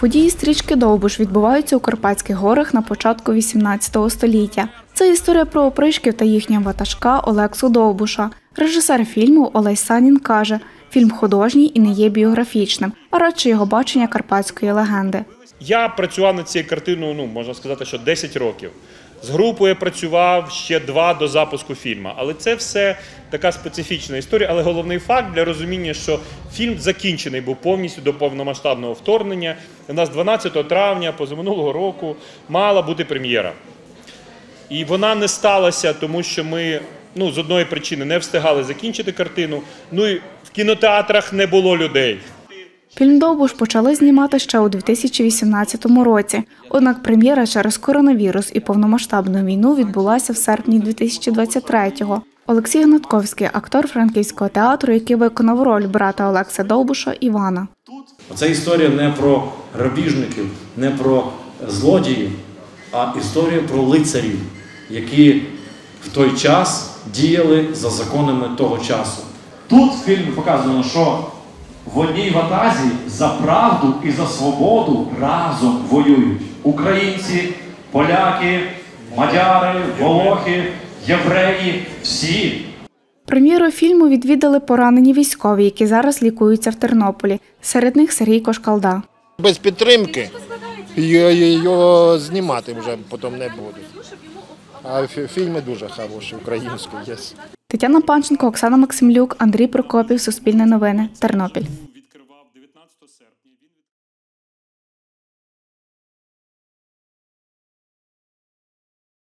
Події стрічки Довбуш відбуваються у Карпатських горах на початку 18 століття. Це історія про опришків та їхнього ватажка Олексу Довбуша. Режисер фільму Олесь Санін каже, фільм художній і не є біографічним, а радше його бачення карпатської легенди. Я працював над цією картиною, ну можна сказати, що 10 років. З групою я працював ще два до запуску фільму. Але це все така специфічна історія. Але головний факт для розуміння, що фільм закінчений був повністю до повномасштабного вторгнення. У нас 12 травня позаминулого року мала бути прем'єра. І вона не сталася, тому що ми ну, з одної причини не встигали закінчити картину. Ну і в кінотеатрах не було людей. Фільм Довбуш почали знімати ще у 2018 році. Однак прем'єра через коронавірус і повномасштабну війну відбулася в серпні 2023-го. Олексій Гнатковський, актор франківського театру, який виконав роль брата Олекса Довбуша Івана. Це історія не про грабіжників, не про злодіїв, а історія про лицарів, які в той час діяли за законами того часу. Тут в фільмі показано, що в одній ватазі за правду і за свободу разом воюють українці, поляки, мадяри, волохи, євреї, всі. Прем'єру фільму відвідали поранені військові, які зараз лікуються в Тернополі. Серед них Сергій Кошкалда. без підтримки його знімати вже потім не будуть. А фільми дуже хороші, українські є. Тетяна Панченко, Оксана Максимлюк, Андрій Прокопів, Суспільне новини, Тернопіль.